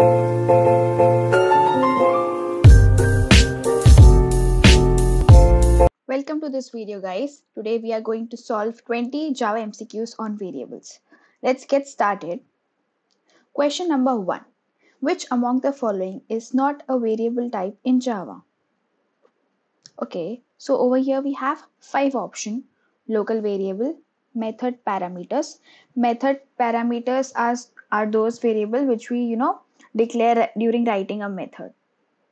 Welcome to this video guys. Today we are going to solve 20 Java MCQs on variables. Let's get started. Question number 1. Which among the following is not a variable type in Java? Okay, so over here we have five options. Local variable, method parameters. Method parameters are, are those variable which we you know declare during writing a method.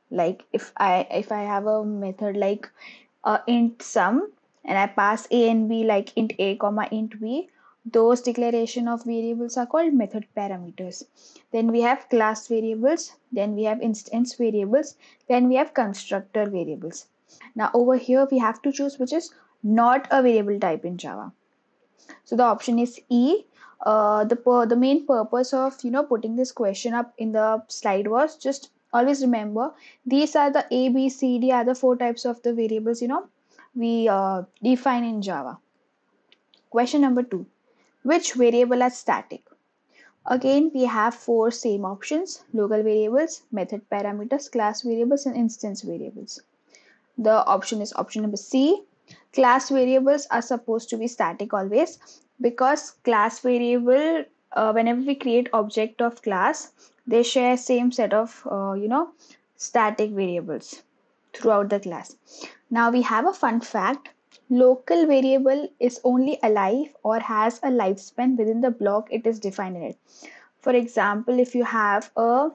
Like if I if I have a method like uh, int sum and I pass a and b like int a comma int b those declaration of variables are called method parameters. Then we have class variables then we have instance variables then we have constructor variables. Now over here we have to choose which is not a variable type in java. So the option is e uh, the the main purpose of you know putting this question up in the slide was just always remember these are the a b c d are the four types of the variables you know we uh, define in java. Question number two. Which variable are static? Again we have four same options local variables method parameters class variables and instance variables. The option is option number c. Class variables are supposed to be static always because class variable uh, whenever we create object of class they share same set of uh, you know static variables throughout the class. Now we have a fun fact. Local variable is only alive or has a lifespan within the block it is defined in. It for example if you have a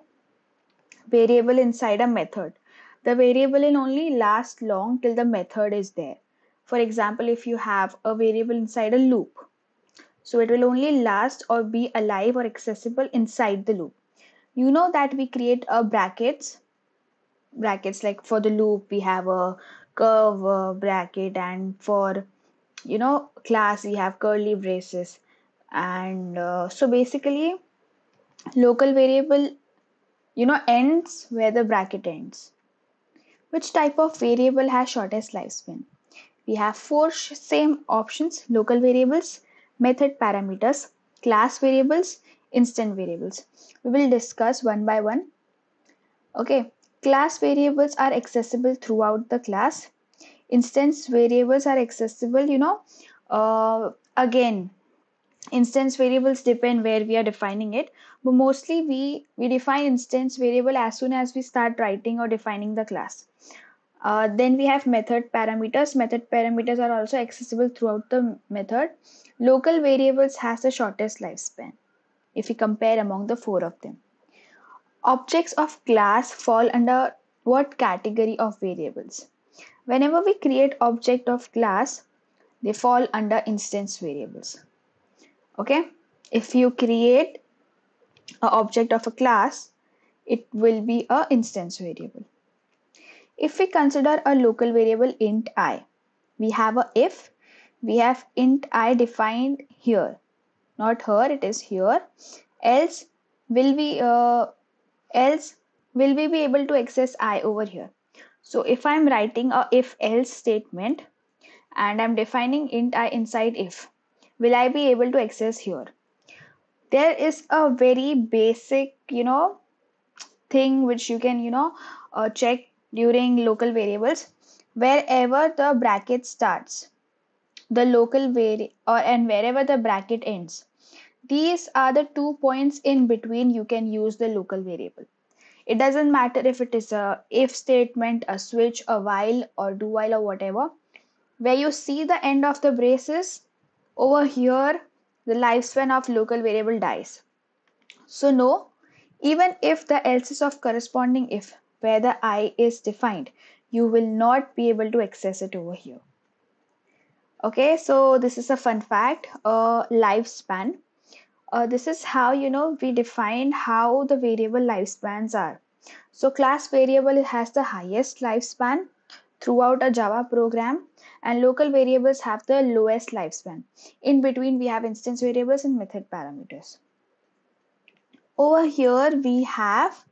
variable inside a method the variable will only last long till the method is there. For example if you have a variable inside a loop so it will only last or be alive or accessible inside the loop. You know that we create a brackets? Brackets like for the loop we have a curve uh, bracket and for you know class we have curly braces. And uh, so basically local variable you know ends where the bracket ends. Which type of variable has shortest lifespan? We have four same options local variables method parameters class variables instance variables. We will discuss one by one. Okay, class variables are accessible throughout the class. Instance variables are accessible, you know, uh, again, instance variables depend where we are defining it but mostly we we define instance variable as soon as we start writing or defining the class uh, then we have method parameters method parameters are also accessible throughout the method local variables has the shortest lifespan if we compare among the four of them. Objects of class fall under what category of variables? Whenever we create object of class, they fall under instance variables. Okay, if you create an object of a class, it will be a instance variable. If we consider a local variable int i, we have a if, we have int i defined here. Not here, it is here. Else will we uh, else will we be able to access i over here? So if i'm writing a if else statement and i'm defining int i inside if will i be able to access here? There is a very basic you know thing which you can you know uh, check during local variables wherever the bracket starts the local vari or and wherever the bracket ends. These are the two points in between you can use the local variable. It doesn't matter if it is a if statement, a switch, a while or do while or whatever. Where you see the end of the braces, over here the lifespan of local variable dies. So no, even if the else is of corresponding if where the i is defined, you will not be able to access it over here. Okay so this is a fun fact uh, lifespan. Uh, this is how you know we define how the variable lifespans are. So class variable has the highest lifespan throughout a java program and local variables have the lowest lifespan. In between we have instance variables and method parameters. Over here we have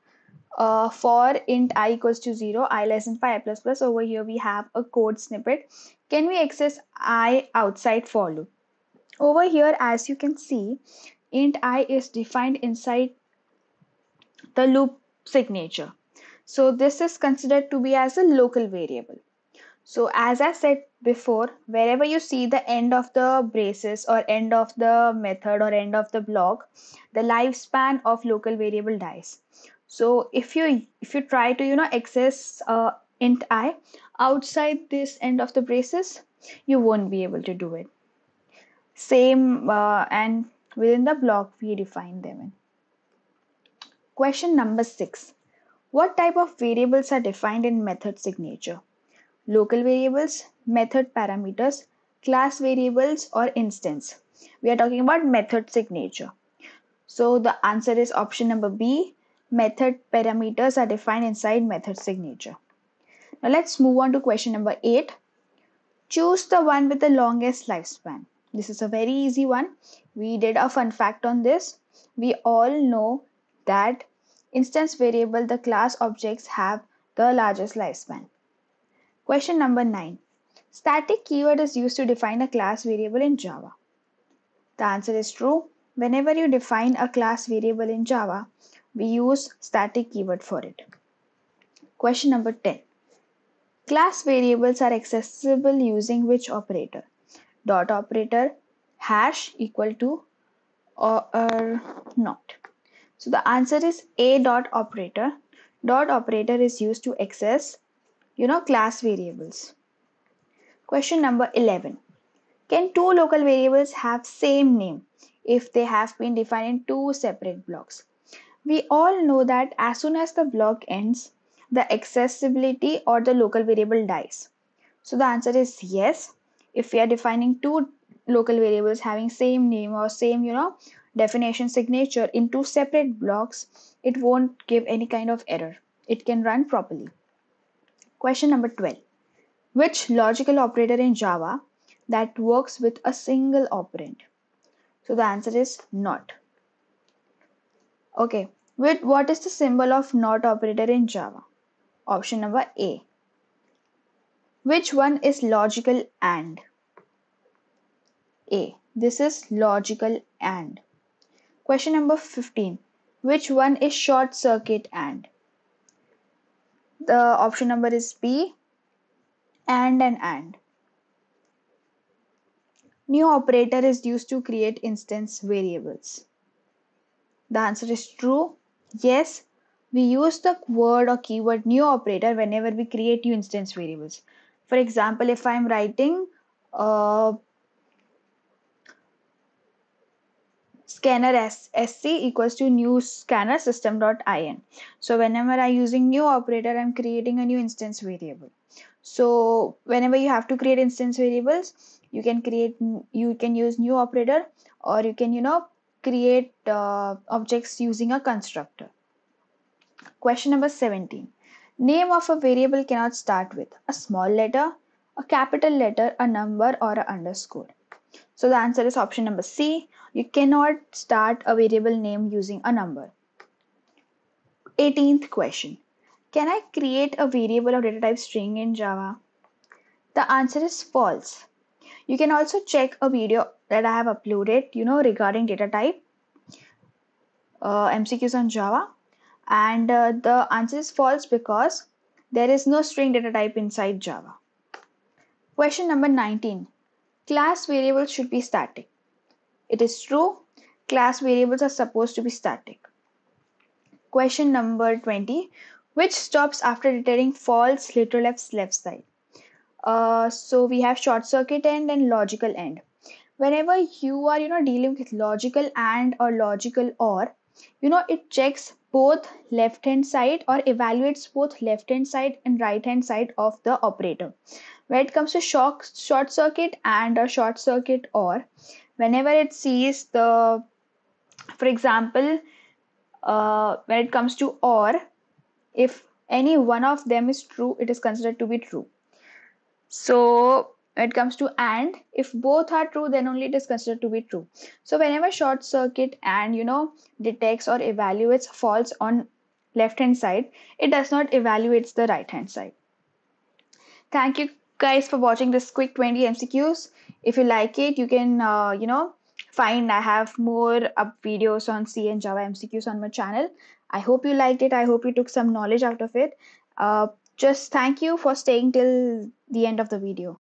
uh, for int i equals to 0 i less than 5 plus plus over here we have a code snippet can we access i outside for loop over here as you can see int i is defined inside the loop signature. So this is considered to be as a local variable. So as I said before, wherever you see the end of the braces or end of the method or end of the block, the lifespan of local variable dies. So if you if you try to you know access uh, int i outside this end of the braces, you won't be able to do it. Same uh, and within the block we define them in. Question number six. What type of variables are defined in method signature? local variables, method parameters, class variables, or instance. We are talking about method signature. So the answer is option number B. Method parameters are defined inside method signature. Now let's move on to question number 8. Choose the one with the longest lifespan. This is a very easy one. We did a fun fact on this. We all know that instance variable, the class objects have the largest lifespan. Question number 9. Static keyword is used to define a class variable in Java. The answer is true. Whenever you define a class variable in Java, we use static keyword for it. Question number 10. Class variables are accessible using which operator? Dot operator, hash equal to or, or not. So the answer is a dot operator. Dot operator is used to access you know class variables. Question number 11. Can two local variables have same name if they have been defined in two separate blocks? We all know that as soon as the block ends, the accessibility or the local variable dies. So the answer is yes. If we are defining two local variables having same name or same, you know, definition signature in two separate blocks, it won't give any kind of error. It can run properly. Question number 12. Which logical operator in Java that works with a single operand? So the answer is not. Okay, with what is the symbol of not operator in Java? Option number A. Which one is logical AND? A. This is logical AND. Question number 15. Which one is short circuit AND? The option number is B and and and. New operator is used to create instance variables. The answer is true. Yes, we use the word or keyword new operator whenever we create new instance variables. For example, if I'm writing uh, scanner S, sc equals to new scanner system.in. So whenever I'm using new operator, I'm creating a new instance variable. So whenever you have to create instance variables, you can create, you can use new operator or you can, you know, create uh, objects using a constructor. Question number 17. Name of a variable cannot start with a small letter, a capital letter, a number, or an underscore. So the answer is option number C. You cannot start a variable name using a number. 18th question. Can I create a variable of data type string in Java? The answer is false. You can also check a video that I have uploaded, you know, regarding data type uh, MCQs on Java. And uh, the answer is false because there is no string data type inside Java. Question number 19. Class variables should be static. It is true, class variables are supposed to be static. Question number 20. Which stops after returning false literal left left side? Uh, so we have short circuit end and logical and. Whenever you are you know dealing with logical and or logical or, you know it checks both left hand side or evaluates both left hand side and right hand side of the operator when it comes to shock, short circuit and a short circuit or whenever it sees the for example uh, when it comes to or if any one of them is true it is considered to be true so it comes to and if both are true then only it is considered to be true so whenever short circuit and you know detects or evaluates false on left hand side it does not evaluates the right hand side thank you guys for watching this quick 20 MCQs. If you like it, you can, uh, you know, find I have more up videos on C and Java MCQs on my channel. I hope you liked it. I hope you took some knowledge out of it. Uh, just thank you for staying till the end of the video.